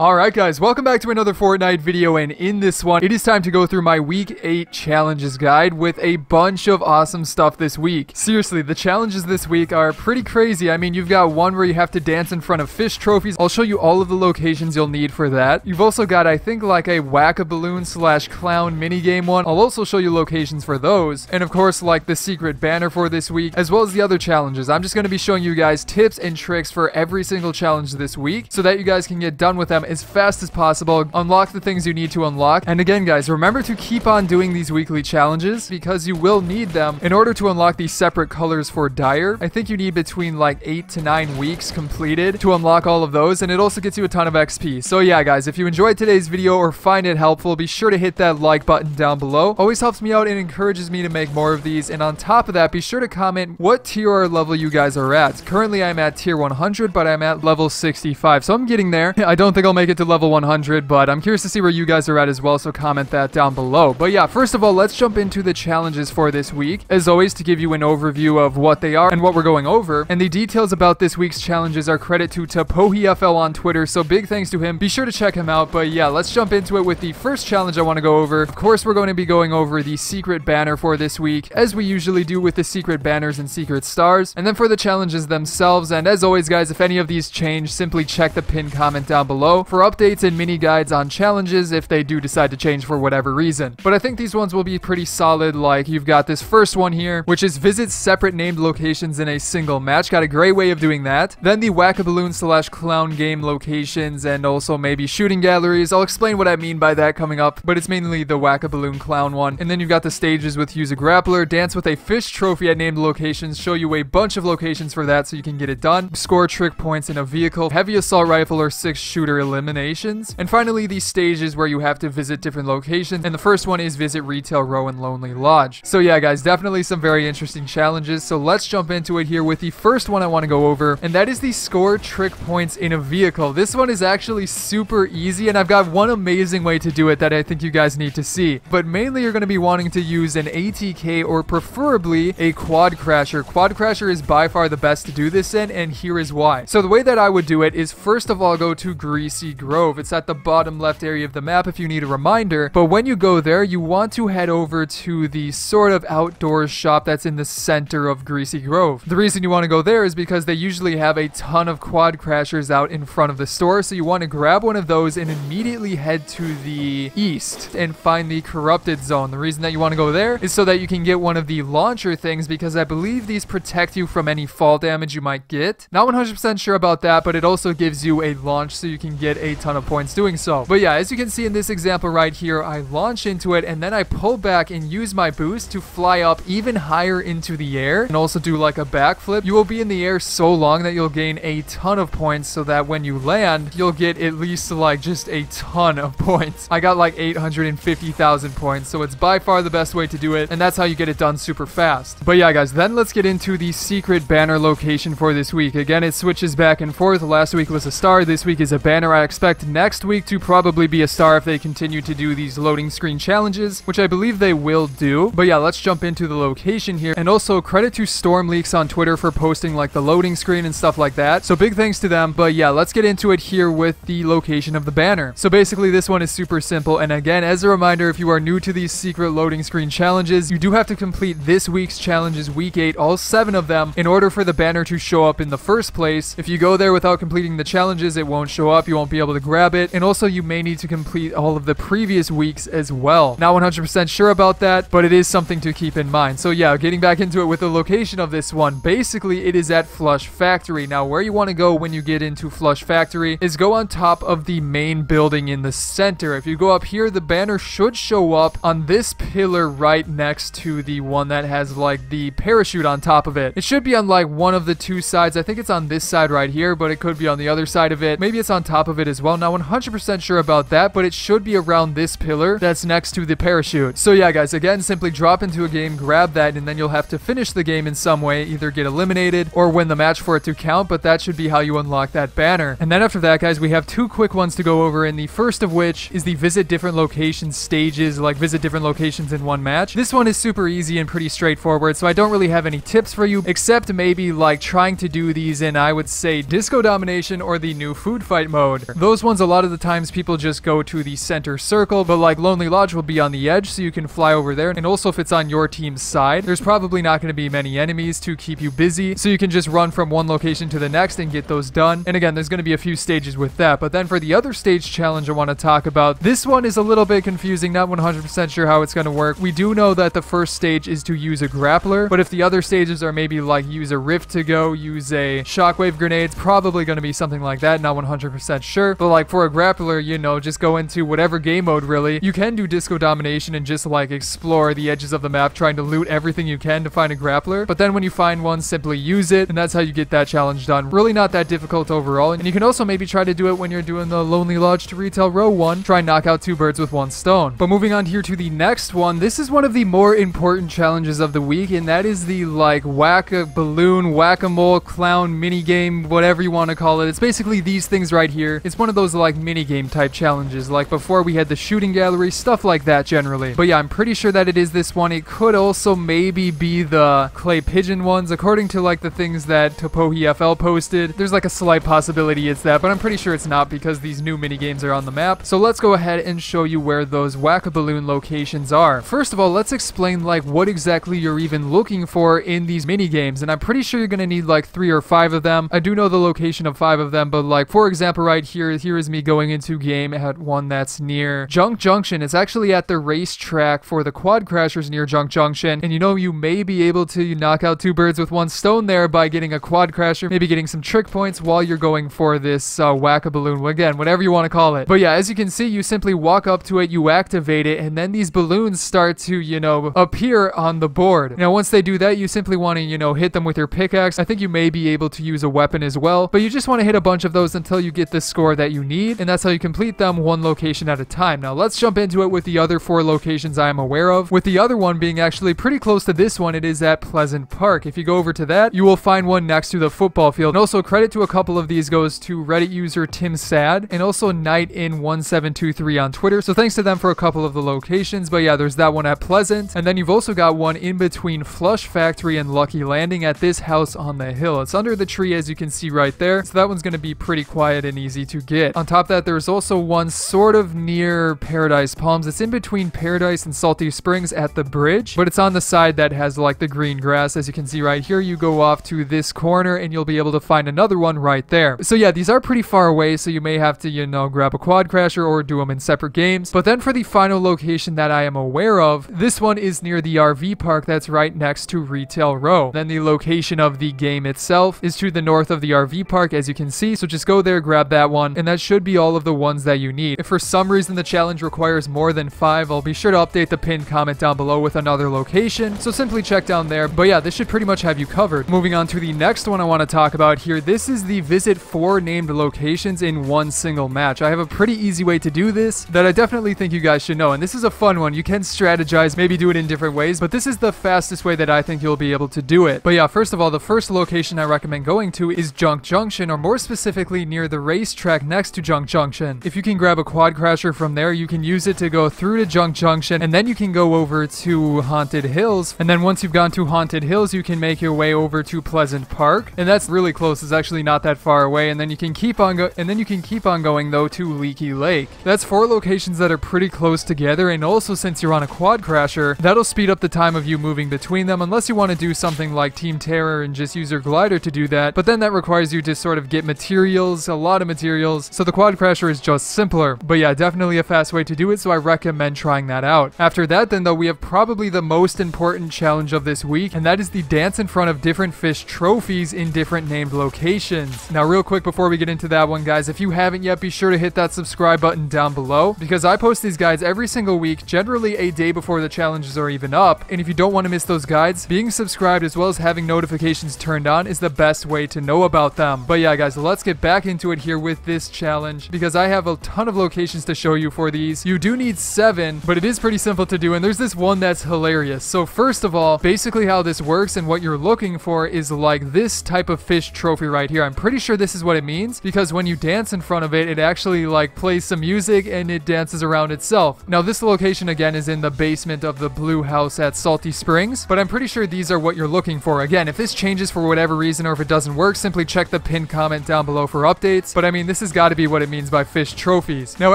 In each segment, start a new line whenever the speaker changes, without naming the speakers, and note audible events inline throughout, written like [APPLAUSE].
Alright guys, welcome back to another Fortnite video and in this one, it is time to go through my week 8 challenges guide with a bunch of awesome stuff this week. Seriously, the challenges this week are pretty crazy. I mean, you've got one where you have to dance in front of fish trophies. I'll show you all of the locations you'll need for that. You've also got, I think, like a whack-a-balloon slash clown minigame one. I'll also show you locations for those. And of course, like the secret banner for this week, as well as the other challenges. I'm just going to be showing you guys tips and tricks for every single challenge this week so that you guys can get done with them as fast as possible, unlock the things you need to unlock. And again, guys, remember to keep on doing these weekly challenges because you will need them in order to unlock these separate colors for Dire. I think you need between like 8 to 9 weeks completed to unlock all of those, and it also gets you a ton of XP. So yeah, guys, if you enjoyed today's video or find it helpful, be sure to hit that like button down below. Always helps me out and encourages me to make more of these. And on top of that, be sure to comment what tier or level you guys are at. Currently, I'm at tier 100, but I'm at level 65, so I'm getting there. [LAUGHS] I don't think I'll make it to level 100, but I'm curious to see where you guys are at as well, so comment that down below. But yeah, first of all, let's jump into the challenges for this week. As always, to give you an overview of what they are and what we're going over. And the details about this week's challenges are credit to TapohiFL on Twitter, so big thanks to him. Be sure to check him out. But yeah, let's jump into it with the first challenge I want to go over. Of course, we're going to be going over the secret banner for this week, as we usually do with the secret banners and secret stars. And then for the challenges themselves, and as always, guys, if any of these change, simply check the pinned comment down below for updates and mini guides on challenges if they do decide to change for whatever reason. But I think these ones will be pretty solid, like you've got this first one here, which is visit separate named locations in a single match. Got a great way of doing that. Then the whack-a-balloon slash clown game locations and also maybe shooting galleries. I'll explain what I mean by that coming up, but it's mainly the whack-a-balloon clown one. And then you've got the stages with use a grappler, dance with a fish trophy at named locations, show you a bunch of locations for that so you can get it done, score trick points in a vehicle, heavy assault rifle or six shooter eliminations, and finally, these stages where you have to visit different locations. And the first one is visit Retail Row and Lonely Lodge. So yeah, guys, definitely some very interesting challenges. So let's jump into it here with the first one I want to go over. And that is the score trick points in a vehicle. This one is actually super easy. And I've got one amazing way to do it that I think you guys need to see. But mainly you're going to be wanting to use an ATK or preferably a Quad Crasher. Quad Crasher is by far the best to do this in. And here is why. So the way that I would do it is first of all go to Greasy Grove. It's at the bottom left area of the map if you need a reminder. But when you go there, you want to head over to the sort of outdoors shop that's in the center of Greasy Grove. The reason you want to go there is because they usually have a ton of quad crashers out in front of the store. So you want to grab one of those and immediately head to the east and find the corrupted zone. The reason that you want to go there is so that you can get one of the launcher things because I believe these protect you from any fall damage you might get. Not 100% sure about that, but it also gives you a launch so you can get a ton of points doing so. But yeah, as you can see in this example right here, I launch into it and then I pull back and use my boost to fly up even higher into the air and also do like a backflip. You will be in the air so long that you'll gain a ton of points so that when you land, you'll get at least like just a ton of [LAUGHS] points. I got like 850,000 points, so it's by far the best way to do it and that's how you get it done super fast. But yeah, guys, then let's get into the secret banner location for this week. Again, it switches back and forth. Last week was a star, this week is a banner. I expect next week to probably be a star if they continue to do these loading screen challenges, which I believe they will do. But yeah, let's jump into the location here. And also credit to Storm Leaks on Twitter for posting like the loading screen and stuff like that. So big thanks to them. But yeah, let's get into it here with the location of the banner. So basically this one is super simple. And again, as a reminder, if you are new to these secret loading screen challenges, you do have to complete this week's challenges, week 8, all 7 of them, in order for the banner to show up in the first place. If you go there without completing the challenges, it won't show up. You won't be able to grab it. And also you may need to complete all of the previous weeks as well. Not 100% sure about that, but it is something to keep in mind. So yeah, getting back into it with the location of this one, basically it is at Flush Factory. Now where you want to go when you get into Flush Factory is go on top of the main building in the center. If you go up here, the banner should show up on this pillar right next to the one that has like the parachute on top of it. It should be on like one of the two sides. I think it's on this side right here, but it could be on the other side of it. Maybe it's on top of it as well. Now, 100% sure about that, but it should be around this pillar that's next to the parachute. So yeah, guys, again, simply drop into a game, grab that, and then you'll have to finish the game in some way, either get eliminated or win the match for it to count, but that should be how you unlock that banner. And then after that, guys, we have two quick ones to go over, and the first of which is the visit different locations stages, like visit different locations in one match. This one is super easy and pretty straightforward, so I don't really have any tips for you, except maybe like trying to do these in, I would say, Disco Domination or the new Food Fight mode. Those ones, a lot of the times people just go to the center circle, but like Lonely Lodge will be on the edge, so you can fly over there. And also if it's on your team's side, there's probably not going to be many enemies to keep you busy, so you can just run from one location to the next and get those done. And again, there's going to be a few stages with that. But then for the other stage challenge I want to talk about, this one is a little bit confusing, not 100% sure how it's going to work. We do know that the first stage is to use a grappler, but if the other stages are maybe like use a rift to go, use a shockwave grenade, it's probably going to be something like that, not 100% sure. But like for a grappler, you know, just go into whatever game mode really. You can do disco domination and just like explore the edges of the map trying to loot everything you can to find a grappler. But then when you find one, simply use it, and that's how you get that challenge done. Really not that difficult overall. And you can also maybe try to do it when you're doing the Lonely Lodge to Retail Row one. Try and knock out two birds with one stone. But moving on here to the next one, this is one of the more important challenges of the week, and that is the like whack-a-balloon, whack-a-mole, clown, mini-game, whatever you want to call it. It's basically these things right here. It's one of those like mini-game type challenges. Like before we had the shooting gallery, stuff like that generally. But yeah, I'm pretty sure that it is this one. It could also maybe be the clay pigeon ones, according to like the things that Topohi FL posted. There's like a slight possibility it's that, but I'm pretty sure it's not because these new mini games are on the map. So let's go ahead and show you where those whack-a-balloon locations are. First of all, let's explain like what exactly you're even looking for in these mini games, and I'm pretty sure you're gonna need like three or five of them. I do know the location of five of them, but like for example, right here, here is me going into game at one that's near Junk Junction. It's actually at the racetrack for the quad crashers near Junk Junction, and you know you may be able to knock out two birds with one stone there by getting a quad crasher, maybe getting some trick points while you're going for this uh, whack-a-balloon, again, whatever you want to call it. But yeah, as you can see, you simply walk up to it, you activate it, and then these balloons start to, you know, appear on the board. Now, once they do that, you simply want to, you know, hit them with your pickaxe. I think you may be able to use a weapon as well, but you just want to hit a bunch of those until you get the score that you need, and that's how you complete them one location at a time. Now, let's jump into it with the other four locations I am aware of, with the other one being actually pretty close to this one. It is at Pleasant Park. If you go over to that, you will find one next to the football field. And also, credit to a couple of these goes to Reddit user Tim Sad, and also Night in 1723 on Twitter. So thanks to them for a couple of the locations. But yeah, there's that one at Pleasant. And then you've also got one in between Flush Factory and Lucky Landing at this house on the hill. It's under the tree as you can see right there. So that one's going to be pretty quiet and easy to get. On top of that, there's also one sort of near Paradise Palms. It's in between Paradise and Salty Springs at the bridge, but it's on the side that has like the green grass. As you can see right here, you go off to this corner and you'll be able to find another one right there. So yeah, these are pretty far away, so you may have to, you know, grab a quad crasher or do them in separate games. But then for the final location that I am aware of, this one is near the RV park that's right next to Retail Row. Then the location of the game itself is to the north of the RV park, as you can see. So just go there, grab that one, and that should be all of the ones that you need. If for some reason the challenge requires more than five, I'll be sure to update the pinned comment down below with another location. So simply check down there. But yeah, this should pretty much have you covered. Moving on to the next one I want to talk about here. This is the visit four named locations in one single match. I have a pretty easy way to do this that I definitely think you guys should know. And this is a fun one. You can strategize, maybe do it in different ways, but this is the fastest way that I think you'll be able to do it. But yeah, first of all, the first location I recommend going to is Junk Junction, or more specifically near the racetrack next to Junk Junction. If you can grab a quad crasher from there, you can use it to go through to Junk Junction, and then you can go over to Haunted Hills. And then once you've gone to Haunted Hills, you can make your way over to Pleasant Park, and that's really close. It's actually not that far away. And then you can keep on go, and then you can keep on going though to Leaky Lake. That's four locations that are pretty close together, and also since you're on a quad crasher, that'll speed up the time of you moving between them, unless you want to do something like Team Terror and just use your glider to do that. But then that requires you to sort of get materials, a lot of materials. So the quad crasher is just simpler. But yeah, definitely a fast way to do it. So I recommend trying that out. After that, then though, we have probably the most important challenge of this week, and that is the dance in front of different fish trophies in different named locations. Now, real quick before we get into that one, guys, if you haven't yet, be sure to hit that subscribe button down below because I post these guides every single week, generally a day before the challenges are even up. And if you don't want to miss those guides, being subscribed as well as having notifications turned on is the best way to know about them. But yeah, guys, let's get back into it here with this challenge because I have a ton of locations to show you for these. You do need seven, but it is pretty simple to do. And there's this one that's hilarious. So first of all, basically how this works and what you're looking for is like this type of fish trophy right here. I'm pretty sure this is what it means because when you dance in front of it, it actually like plays some music and it dances around itself. Now this location again is in the basement of the blue house at Salty Springs, but I'm pretty sure these are what you're looking for. Again, if this changes for whatever reason or if it doesn't work, simply check the pinned comment down below for updates. But I mean, this has got to be what it means by fish trophies. Now,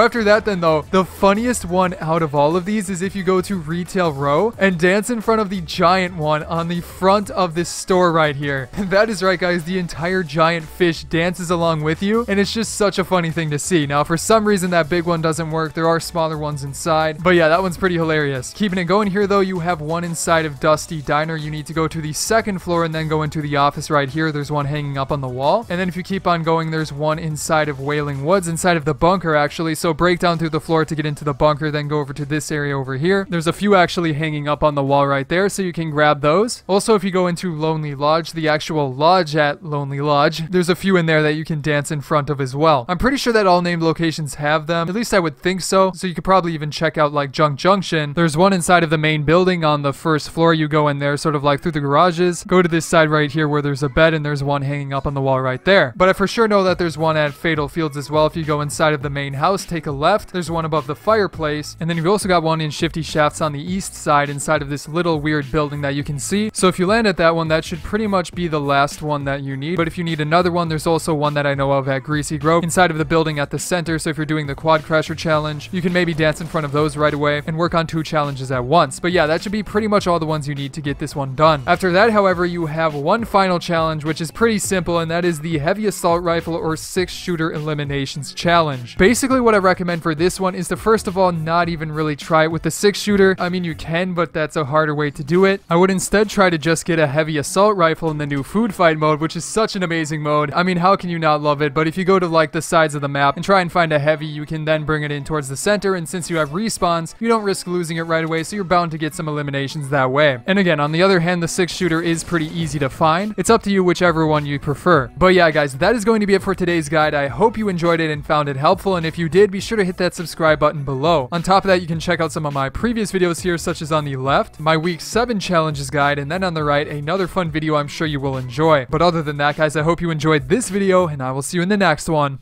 after that, then, though, the funniest one out of all of these is if you go to Retail Row and dance in front of the giant one on the front of this store right here. [LAUGHS] That is right, guys. The entire giant fish dances along with you, and it's just such a funny thing to see. Now, for some reason, that big one doesn't work. There are smaller ones inside, but yeah, that one's pretty hilarious. Keeping it going here, though, you have one inside of Dusty Diner. You need to go to the second floor and then go into the office right here. There's one hanging up on the wall. And then if you keep on going, there's one inside of Wailing Woods, inside of the bunker, actually. So break down through the floor to get into the bunker, then go over to this area over here. There's a few actually hanging up on the wall right there, so you can grab those. Also, if you go into Lonely Lodge, the actual lodge at Lonely Lodge, there's a few in there that you can dance in front of as well. I'm pretty sure that all named locations have them. At least I would think so. So you could probably even check out like Junk Junction. There's one inside of the main building on the first floor. You go in there sort of like through the garages. Go to this side right here where there's a bed and there's one hanging up on the wall right there. But I for sure know that there's one at Fatal Fields as well. If you go inside of the main house, take a left. There's one above the fireplace. And then you've also got one in Shifty Shafts on the east side inside of this little weird building that you can see. So if you land at that one, that should pretty much be the last one that you need. But if you need another one, there's also one that I know of at Greasy Grove inside of the building at the center. So if you're doing the Quad Crasher challenge, you can maybe dance in front of those right away and work on two challenges at once. But yeah, that should be pretty much all the ones you need to get this one done. After that, however, you have one final challenge, which is pretty simple, and that is the Heavy Assault Rifle or Six Shooter Eliminations Challenge. Basically, what I recommend for this one is to first of all not even really try it with the six shooter. I mean, you can, but that's a harder way to do it. I would instead try to just get a heavy assault rifle in the new food fight mode, which is such an amazing mode. I mean, how can you not love it? But if you go to like the sides of the map and try and find a heavy, you can then bring it in towards the center. And since you have respawns, you don't risk losing it right away. So you're bound to get some eliminations that way. And again, on the other hand, the six shooter is pretty easy to find. It's up to you whichever one you prefer. But yeah, guys, that is going to be it for today's guide. I hope you enjoyed it and found it helpful. And if you did, be sure to hit that subscribe button below. On top of that, you can check out some of my previous videos here, such as on the left, my week 7 challenges guide, and then on the right, another fun video I'm sure you will enjoy. But other than that, guys, I hope you enjoyed this video, and I will see you in the next one.